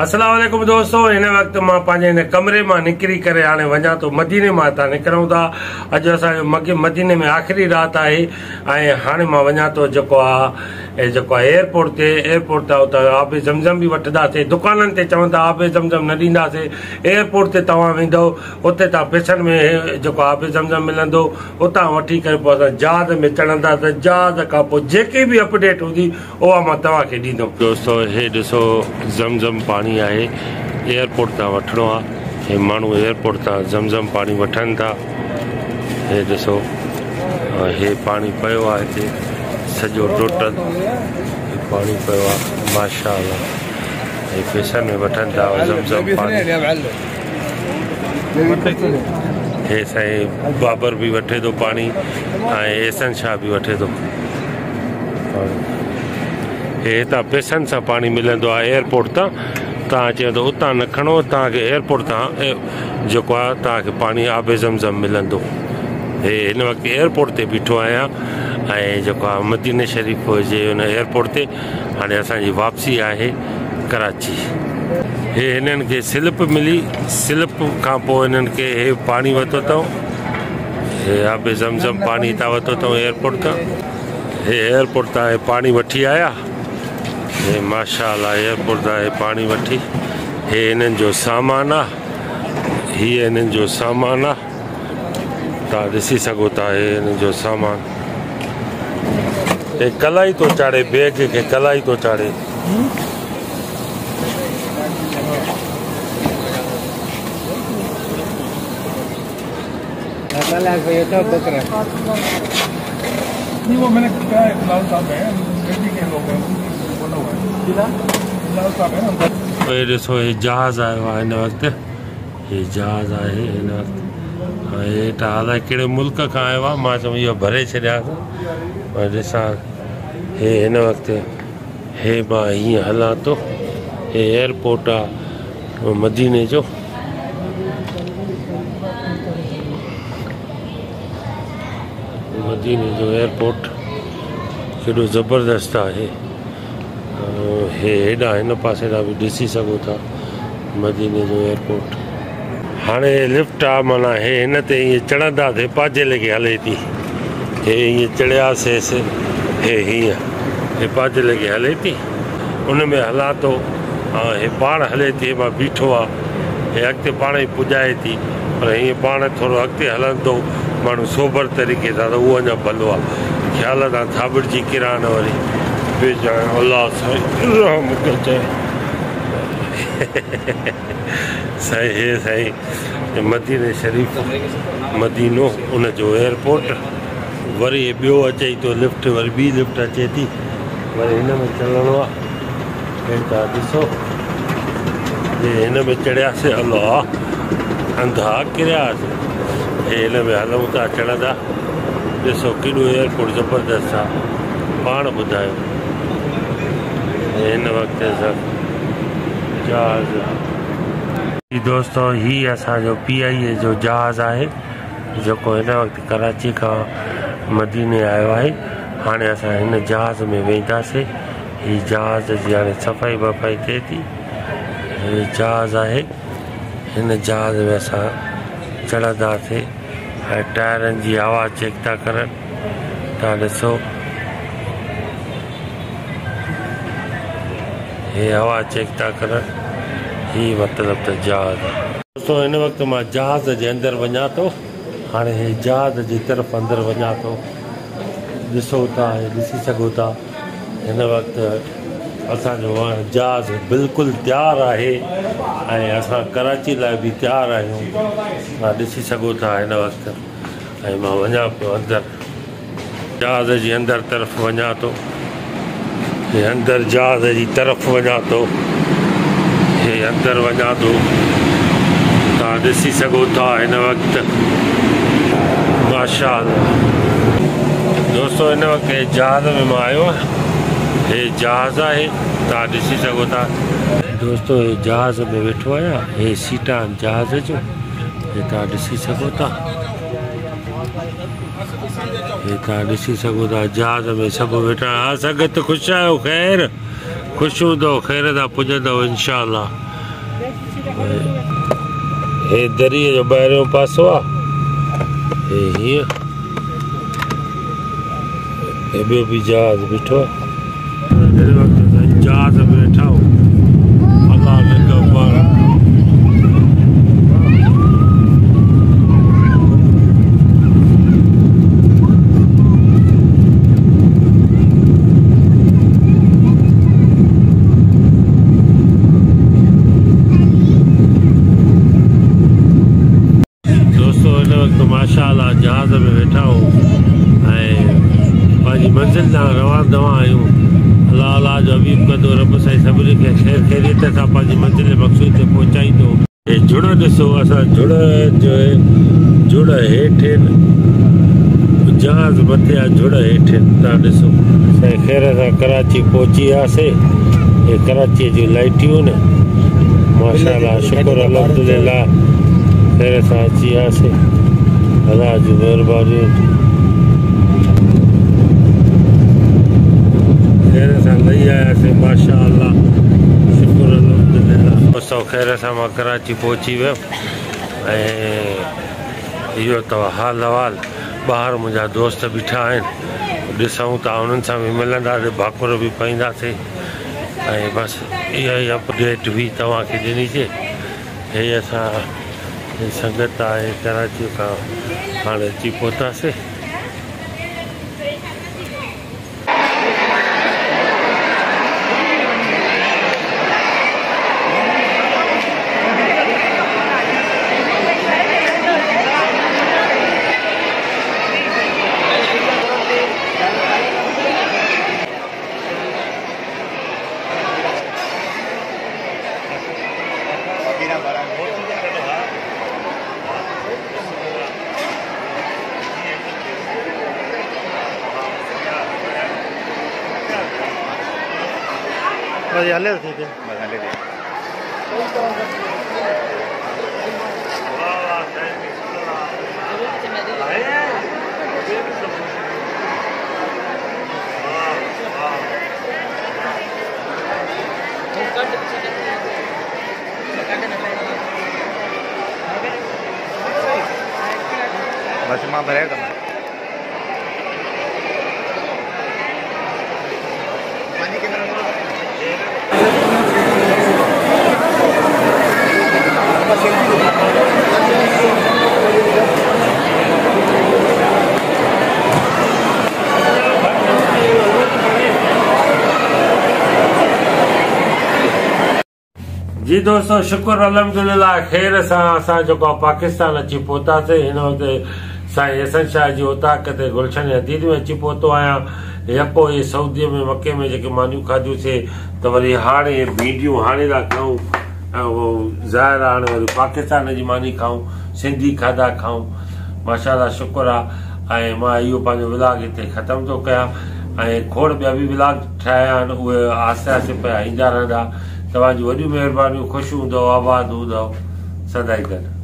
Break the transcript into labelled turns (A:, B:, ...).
A: اسلاڪم دوستو هن وقت مان پنهنجي هن ڪمري مان نڪري ڪري هاڻي وڃان ٿو مديني مان هتان نڪرون ٿا. اڄ اسان جو مديني ۾ آخري رات آهي ۽ هاڻي مان وڃان ٿو جيڪو آهي جيڪو آهي ايئرپورٽ تي. ايئرپورٽ تان اتان آبي زمزم به وٺنداسين. دڪانن تي چون ٿا آبي زمزم نه ڏينداسين. ايئرپورٽ تي توهان ويندو اتي توهان پئسن ۾ جيڪو آبي زمزم ملندو اتان وٺي ڪري پوءِ اسان جهاز ۾ چڙهندا. ته جهاز کان پوءِ جيڪي به اپڊيٽ هوندي اها مان توهان کي ڏيندم. دوستو هي ڏسو پاڻي آهي ايئرپورٽ تان وٺڻو آهي هي ماڻهو ايئرپورٽ تان زمزم پاڻي وٺن ٿا. هي ڏسو هي پاڻي پيو آهي هتي. سڄو ٽوٽل پاڻي پيو آهي ماشا پئسن ۾ وٺن ٿا زمزم پاڻي. هي سائين بابر به وٺي ٿو پاڻي ۽ ايسن شاهه به وٺي ٿو هي هتان پئسن سان پاڻي ملندو آهي ايئرپورٽ تان. توهان چيو ته اتان نه کڻو توهان کي ايئرپورٽ تان جيڪو آهي توهان کي پاڻي آبي زمزم ملندو. هي هن وقت ايئرپورٽ تي بيٺو آهيان ۽ جيڪو آهي مديني شريف جي هن ايئرپورٽ تي هاڻي اسان جي واپسي آهي ڪراچي. هي هنن کي سلپ ملي سلپ کان پوءِ هنن کي هي پاڻي ورتو اٿئون. هي آبي زمزم پاڻي هتان ورتو اٿئون ايئرپورٽ تان. هي ايئرپورٽ تان هي پاڻي وٺي آيا ये माशाल्लाह एयरपोर्ट आहे पानी वी हे इन्हनि जो सामान आहे हीअ सामान आहे तव्हां ॾिसी हे हिननि सामान। ये कलाई थो चाढ़े, बैग खे कलाई थो चाढ़े।
B: वो मैंने क्या है है के लोग हैं। है है
A: हे ॾिसो हे जहाज़ आयो आहे हिन वक़्तु हे। जहाज़ आहे हिन वक़्तु ऐं हेठां अलाए कहिड़े मुल्क खां आयो आहे माँ चयो इहो भरे छॾियांसि पर ॾिसां हे हिन वक़्तु हे। माँ हीअं हलां थो हे एयरपोर्ट आहे मदीने जो। मदीने जो एयरपोर्ट केॾो ज़बरदस्त आहे ऐं هي هيڏا هن پاسي ڏانهن به ڏسي سگهو ٿا مديني جو ايئرپورٽ. هاڻي لفٽ آهي معنيٰ هي هن تي ائين چڙهنداسين پاجي ليکي هلي ٿي. هي ائين چڙهياسين هي هيئن هي پاجي ليکي هلي ٿي. ان ۾ هلان ٿو. ۽ هي پاڻ هلي ٿي مان بيٺو آهي هي اڳتي پاڻ ئي پڄائي ٿي. پر هيئن پاڻ ٿورو اڳتي هلندو ماڻهو سوبر طريقي سان ته اهو اڃا ڀلو آهي خيال سان ٿابڙجي ڪران نه وري سائين ڪجي سائين مديني شريف مدينو ان جو ايئرپورٽ وري ٻيو اچي ٿو لفٽ وري ٻي لفٽ اچي ٿي وري هن ۾ چلڻو آهي ڏسو هي هن ۾ چڙهياسين الله انڌا ڪرياسين هي هن ۾ هلون ٿا چڙهندا ڏسو ڪيڏو ايئرپورٽ زبردست آهي پاڻ ٻڌايو हिन वक़्तु असां जहाज़। ही दोस्तो, ही असांजो पी आई ए जो जहाज़ आहे, जेको हिन वक़्तु कराची खां मदीने आयो आहे, हाणे असां हिन जहाज़ में वेंदासीं। ही जहाज़ जी हाणे सफ़ाई वफ़ाई थी। हे जहाज़ आहे। हिन जहाज़ में असां चढ़ंदासीं। ऐं टायरनि जी आवाज़ चेक था ॾिसो هي هوا چيڪ ٿا ڪرن هي مطلب ته جهاز دوستو هن وقت مان جهاز جي اندر وڃان ٿو. هاڻي هي جهاز جي طرف اندر وڃان ٿو. ڏسو ٿا هي ڏسي سگهو ٿا. هن وقت اسان جو جهاز بلڪل تيار آهي ۽ اسان ڪراچي لاءِ به تيار آهيون. توهان ڏسي سگهو ٿا هن وقت. ۽ مان وڃان پيو اندر. جهاز جي اندر طرف وڃان ٿو हे अंदरि जहाज़ जी, तरफ़ वञा थो हे अंदरि वञा थो तव्हां ॾिसी सघो था हिन वक़्तु। माशा दोस्तो हे जहाज़ में माँ आयो आहियाँ। हे जहाज़ आहे तव्हां ॾिसी सघो था। दोस्तो, हे जहाज़ में वेठो आहियाँ। हे सीटां जहाज़ जूं। हे तव्हां ॾिसी هي توهان ڏسي سگهو ٿا جهاز ۾ سڀ ويٺا ها سنگت خوش آهيو خير. خوش هوندو خير سان پڄندو انشا هي دريءَ جو ٻاهريون پاسو آهي هي هيئن. ٻيو به جهاز بيٺو آهي. جهاز ۾ ख़ैरियत सां पंहिंजी मंज़िल मक़सूद ते पहुचाईंदो हे जुड़ ॾिसो असां जुड़ जो जुड़ हेठि आहिनि जहाज़ मथे जुड़ हेठि आहिनि असां ख़ैर सां कराची पहुची वियासीं हे कराचीअ जूं लाइटियूं न माशा शुक्र अलहमदिल्ला ख़ैर सां अची वियासीं अलाह जी महिरबानी ख़ैर सां लही आयासीं माशा سؤ خير سان مان ڪراچي پهچي ويم ۽ اهو اٿو حال احوال ٻاهر منهنجا دوست بيٺا آهن ڏسون ٿا انهن سان به ملنداسين ڀاڪر به پائينداسين ۽ بس اها ئي اپڊيٽ به توهان کي ڏنيسين هي اسان سنگت آهي ڪراچي کان هاڻي اچي پهتاسين मजाले ठीक है मजाले
B: बस माँ भरेगा
A: جي دوستون شڪر الهمدلا خير سان اسان جيڪو پاڪستان اچي پهتاسين. هن وقت سائين هسن شاهه جي تي گلشن هديد ۾ اچي پهتو آهيان. يڪو اهي سئوديءَ ۾ مڪي ۾ جيڪي مانيون کاڌيونسين ته وري هاڻي ڀينڊيون هاڻي ٿا کائون اهو پاڪستان جي ماني کائون سنڌي کاڌا کائون. ماشا شڪر ۽ مان اهو پنهنجو ولاگ هتي ختم ٿو ڪيان. ۽ کوڙ ٻيا به ولاگ ٺاهيا اهي آهستي آهستي پيا ايندا رهندا توهان جون وڏيون مهربانيون خوش هوندو آباد هوندو سدائين گڏ